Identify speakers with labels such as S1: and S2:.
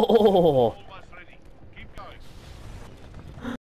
S1: おお